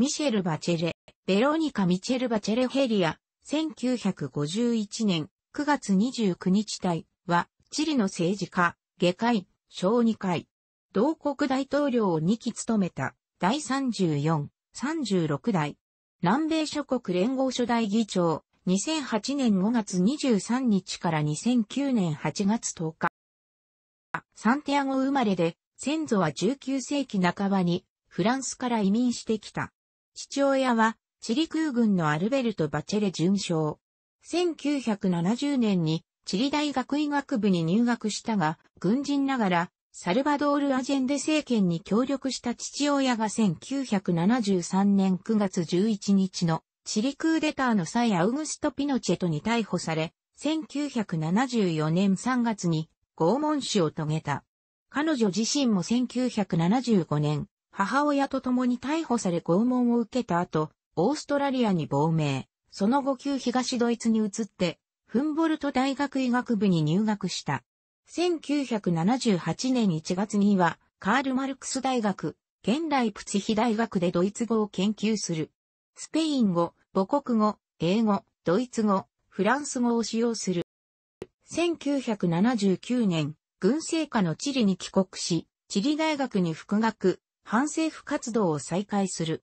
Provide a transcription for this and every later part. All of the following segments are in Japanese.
ミシェル・バチェレ、ベロニカ・ミチェル・バチェレ・ヘリア、1951年9月29日隊は、チリの政治家、下界、小児会、同国大統領を2期務めた、第34、36代、南米諸国連合初代議長、2008年5月23日から2009年8月10日。サンティアゴ生まれで、先祖は19世紀半ばにフランスから移民してきた。父親はチリ空軍のアルベルト・バチェレ准将。1970年にチリ大学医学部に入学したが、軍人ながらサルバドール・アジェンデ政権に協力した父親が1973年9月11日のチリクーデターの際アウグスト・ピノチェトに逮捕され、1974年3月に拷問死を遂げた。彼女自身も1975年、母親と共に逮捕され拷問を受けた後、オーストラリアに亡命、その後旧東ドイツに移って、フンボルト大学医学部に入学した。1978年1月には、カール・マルクス大学、現代プツヒ大学でドイツ語を研究する。スペイン語、母国語、英語、ドイツ語、フランス語を使用する。1979年、軍政下のチリに帰国し、チリ大学に復学、反政府活動を再開する。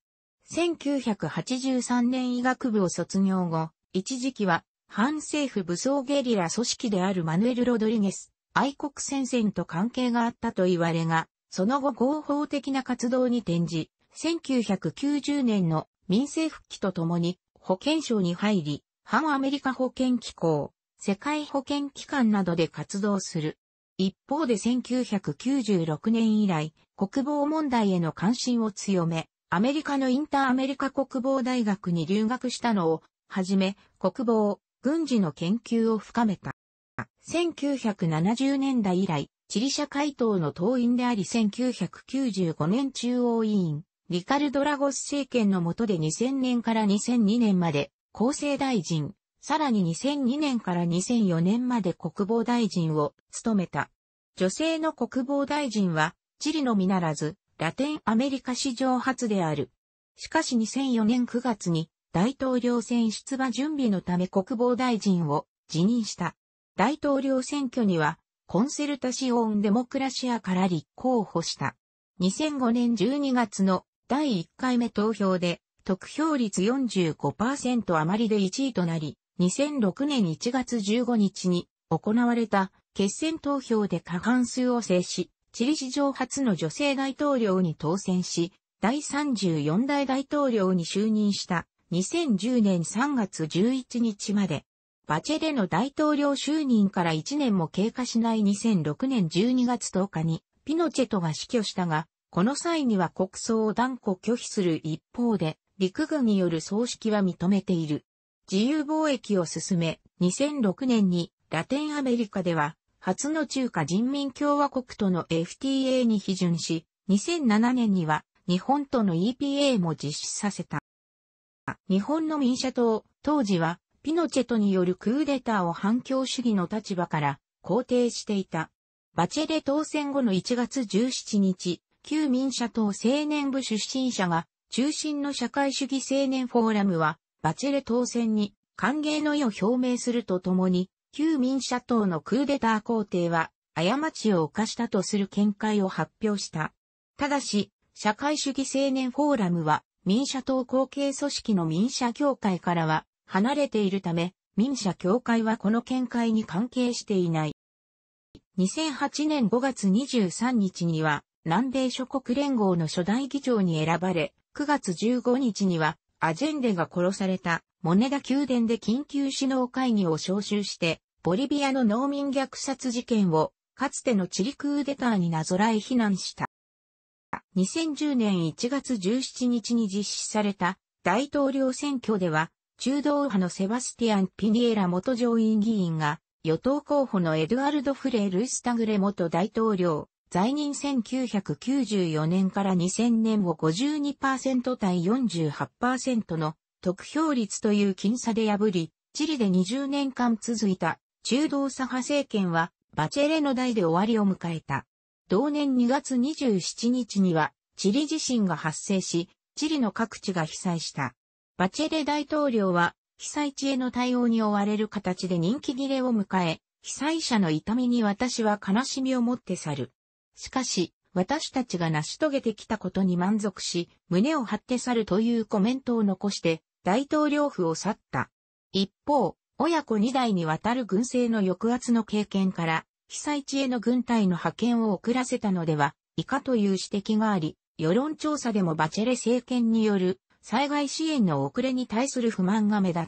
1983年医学部を卒業後、一時期は反政府武装ゲリラ組織であるマヌエル・ロドリゲス、愛国戦線と関係があったと言われが、その後合法的な活動に転じ、1990年の民政復帰とともに保健省に入り、反アメリカ保健機構、世界保健機関などで活動する。一方で1996年以来、国防問題への関心を強め、アメリカのインターアメリカ国防大学に留学したのを、はじめ、国防、軍事の研究を深めた。1970年代以来、チリ社会党の党員であり1995年中央委員、リカルド・ラゴス政権の下で2000年から2002年まで厚生大臣、さらに2002年から2004年まで国防大臣を務めた。女性の国防大臣は、チリのみならず、ラテンアメリカ史上初である。しかし2004年9月に大統領選出馬準備のため国防大臣を辞任した。大統領選挙には、コンセルタシオン・デモクラシアから立候補した。2005年12月の第1回目投票で、得票率45%余りで1位となり、2006年1月15日に行われた決選投票で過半数を制し、チリ史上初の女性大統領に当選し、第34代大統領に就任した2010年3月11日までバチェレの大統領就任から1年も経過しない2006年12月10日に、ピノチェトが死去したが、この際には国葬を断固拒否する一方で、陸軍による葬式は認めている。自由貿易を進め、2006年にラテンアメリカでは、初の中華人民共和国との FTA に批准し、2007年には日本との EPA も実施させた。日本の民社党、当時はピノチェトによるクーデターを反共主義の立場から肯定していた。バチェレ当選後の1月17日、旧民社党青年部出身者が中心の社会主義青年フォーラムは、バチェレ当選に歓迎の意を表明するとともに、旧民社党のクーデター皇帝は、過ちを犯したとする見解を発表した。ただし、社会主義青年フォーラムは、民社党後継組織の民社協会からは、離れているため、民社協会はこの見解に関係していない。2008年5月23日には、南米諸国連合の初代議長に選ばれ、9月15日には、アジェンデが殺された、モネダ宮殿で緊急首脳会議を招集して、ボリビアの農民虐殺事件を、かつてのチリクーデターになぞらえ非難した。2010年1月17日に実施された大統領選挙では、中道派のセバスティアン・ピニエラ元上院議員が、与党候補のエドアルド・フレール・スタグレ元大統領、在任1994年から2000年を52%対48%の得票率という僅差で破り、チリで20年間続いた中道左派政権はバチェレの代で終わりを迎えた。同年2月27日にはチリ地震が発生し、チリの各地が被災した。バチェレ大統領は被災地への対応に追われる形で人気切れを迎え、被災者の痛みに私は悲しみを持って去る。しかし、私たちが成し遂げてきたことに満足し、胸を張って去るというコメントを残して大統領府を去った。一方、親子二代にわたる軍政の抑圧の経験から、被災地への軍隊の派遣を遅らせたのでは、以下という指摘があり、世論調査でもバチェレ政権による災害支援の遅れに対する不満が目立っ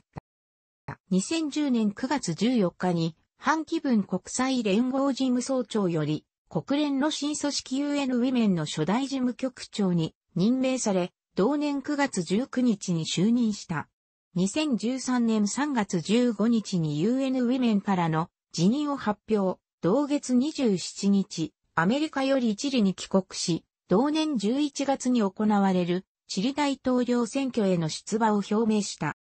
た。2010年9月14日に、反気分国際連合事務総長より、国連の新組織 UN ウィメンの初代事務局長に任命され、同年9月19日に就任した。2013年3月15日に UN ウィメンからの辞任を発表。同月27日、アメリカよりチリに帰国し、同年11月に行われるチリ大統領選挙への出馬を表明した。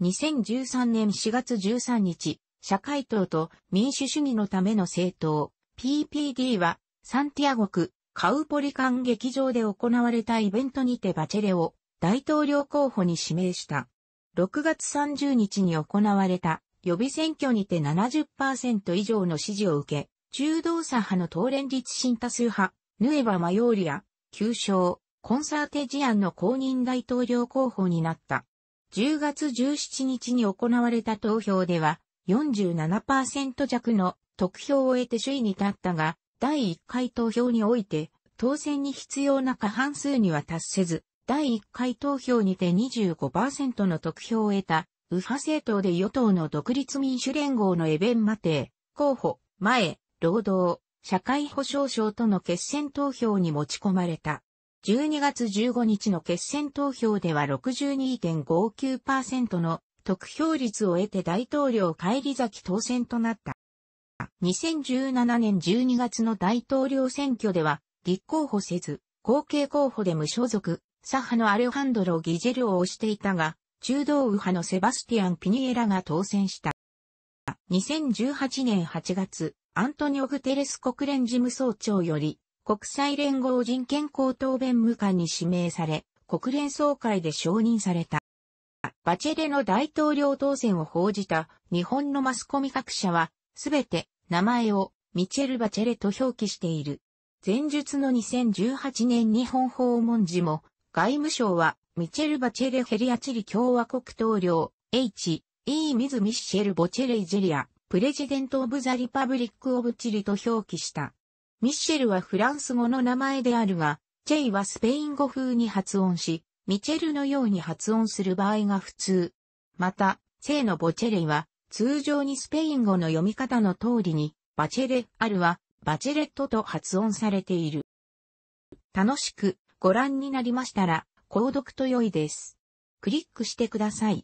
2013年4月13日、社会党と民主主義のための政党、PPD は、サンティアゴ区、カウポリカン劇場で行われたイベントにてバチェレを大統領候補に指名した。6月30日に行われた予備選挙にて70%以上の支持を受け、中道左派の東連立新多数派、ヌエバ・マヨーリア、旧称、コンサーテジアンの公認大統領候補になった。10月17日に行われた投票では、47%弱の得票を得て首位に立ったが、第1回投票において、当選に必要な過半数には達せず、第1回投票にて25%の得票を得た右派政党で与党の独立民主連合のエベン・マテー、候補、前、労働、社会保障省との決選投票に持ち込まれた。12月15日の決選投票では62.59%の得票率を得て大統領帰り咲き当選となった。2017年12月の大統領選挙では立候補せず、後継候補で無所属、左派のアレハンドロ・ギジェルを推していたが、中道右派のセバスティアン・ピニエラが当選した。2018年8月、アントニオ・グテレス国連事務総長より、国際連合人権高等弁務官に指名され、国連総会で承認された。バチェレの大統領当選を報じた日本のマスコミ各社は、すべて名前をミチェル・バチェレと表記している。前述の2018年日本訪問時も、外務省はミチェル・バチェレ・ヘリアチリ共和国統領、H、E. ミズ・ミッシェル・ボチェレ・イジェリア、プレジデント・オブ・ザ・リパブリック・オブ・チリと表記した。ミッシェルはフランス語の名前であるが、チェイはスペイン語風に発音し、ミチェルのように発音する場合が普通。また、聖のボチェレは、通常にスペイン語の読み方の通りに、バチェレ、アルは、バチェレットと発音されている。楽しくご覧になりましたら、購読と良いです。クリックしてください。